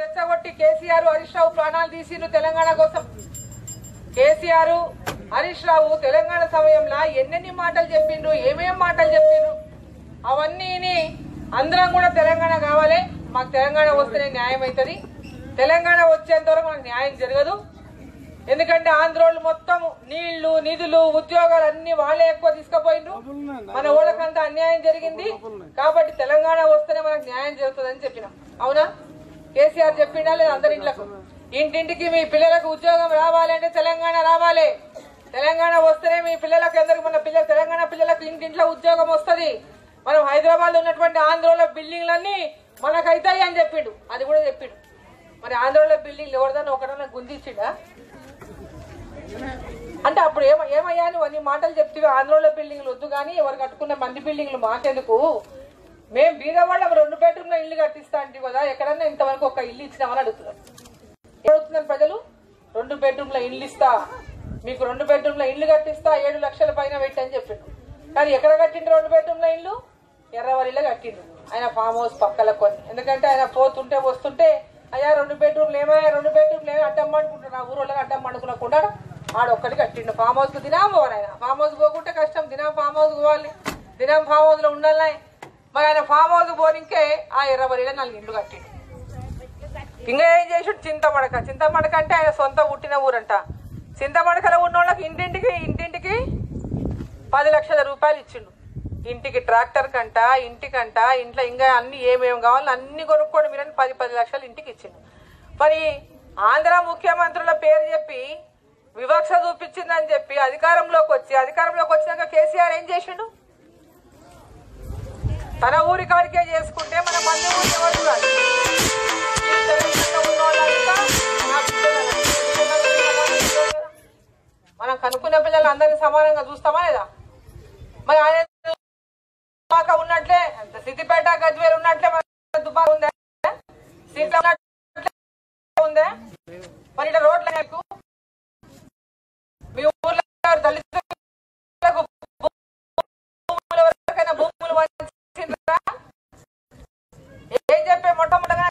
రెచ్చగొట్టి కేసీఆర్ హరీష్ రావు ప్రాణాలు తీసిండ్రు తెలంగాణ కోసం. కేసీఆర్ హరీష్ రావు తెలంగాణ సమయంలో ఎన్నెన్ని మాటలు చెప్పిండ్రు ఏమేం మాటలు చెప్పిండ్రు అవన్నీ అందరం కూడా తెలంగాణ కావాలి. మాకు తెలంగాణ వస్తేనే న్యాయం అవుతుంది. తెలంగాణ వచ్చేంత వరకు మనకు న్యాయం జరగదు. ఎందుకంటే ఆంధ్రోళ్ళు మొత్తం నీళ్ళు నిధులు ఉద్యోగాలు అన్ని వాళ్ళే ఎక్కువ తీసుకుపోయిండ్రు. మన ఊళ్ళకంతా అన్యాయం జరిగింది. కాబట్టి తెలంగాణ వస్తేనే మనకు న్యాయం జరుగుతుందని చెప్పినాం. అవునా? కేసీఆర్ చెప్పిండా లేదా అందరి ఇంట్లకు? ఇంటింటికి మీ పిల్లలకు ఉద్యోగం రావాలంటే తెలంగాణ రావాలి. తెలంగాణ వస్తేనే మీ పిల్లలకు ఎందరికి మన పిల్లలు తెలంగాణ పిల్లలకు ఇంటింట్లో ఉద్యోగం వస్తుంది. మనం హైదరాబాద్ ఉన్నటువంటి ఆంధ్రలో బిల్డింగ్లన్నీ మనకైతాయి అని చెప్పిండు. అది కూడా చెప్పిండు. మరి ఆంధ్రలో బిల్డింగ్లు ఎవరిదన్నా ఒకటన్నా గుందించిండా? అంటే అప్పుడు ఏమ ఏమయ్యా నువ్వు అన్ని మాటలు చెప్తే ఆంధ్రలో బిల్డింగ్లు వద్దు కానీ ఎవరు కట్టుకున్న మంది బిల్డింగ్లు మాకెందుకు? మేము బీదవాళ్ళం రెండు బెడ్రూమ్ల ఇల్లు కట్టిస్తా అంటే కదా ఎక్కడన్నా ఇంతవరకు ఒక ఇల్లు ఇచ్చినామని అడుగుతున్నారు. ఏం ప్రజలు? రెండు బెడ్రూమ్ల ఇల్లు ఇస్తా మీకు రెండు బెడ్రూమ్ల ఇల్లు కట్టిస్తా ఏడు లక్షల పైన పెట్టి అని చెప్పిండు కానీ ఎక్కడ కట్టిండు రెండు బెడ్రూమ్ల ఇల్లు? ఎర్రవరిలో కట్టిండు ఆయన ఫామ్ హౌస్ పక్కల కొన్ని ఎందుకంటే ఆయన పోతుంటే వస్తుంటే అయ్యా రెండు బెడ్రూమ్లు ఏమయ్యా రెండు బెడ్రూమ్లు ఏమో అడ్డం అనుకుంటున్నా ఊరోళ్ళకి అడ్డం అనుకునకుండా ఆడొక్కటి కట్టిండు. ఫామ్ హౌస్కు దినాం పోవాలి ఆయన. ఫామ్ హౌస్ పోకుంటే కష్టం. దినాం ఫామ్ హౌస్ పోవాలి. దినాం ఫామ్ హౌస్లో ఉండాలి మరి ఆయన ఫామ్ హౌస్ పోనికే ఆ ఎర్రవల్లిలో నాలుగు ఇండ్లు కట్టిండు. ఇంకా ఏం చేసాడు? చింతమడక. చింతమడక అంటే ఆయన సొంత పుట్టిన ఊరంట. చింతమడకలో ఉన్న వాళ్ళకి ఇంటింటికి ఇంటింటికి పది లక్షల రూపాయలు ఇచ్చిండు. ఇంటికి ట్రాక్టర్ కంట ఇంటికంట ఇంట్లో ఇంకా అన్ని ఏమేమి కావాలో అన్ని కొనుక్కోండి మీరని పది పది లక్షలు ఇంటికి ఇచ్చిండు. మరి ఆంధ్ర ముఖ్యమంత్రుల పేరు చెప్పి వివక్ష చూపించిందని చెప్పి అధికారంలోకి వచ్చి అధికారంలోకి వచ్చినాక కేసీఆర్ ఏం చేసిండు? తన ఊరి కాడికే చేసుకుంటే మన మంది ఊరికి ఎవరు చూడాలి మనం కనుక్కున్న పిల్లలు అందరినీ సమానంగా చూస్తామా లేదా? మరి ఆయన దుబ్బాక ఉన్నట్లే సిద్దిపేట గజ్వేల్ ఉన్నట్లే మన దుబ్బాక ఉందా? సీట్ల ఉన్నట్లే ఉందా? మరి ఇట్లా రోడ్ల போய் மொட்டை மொட்டை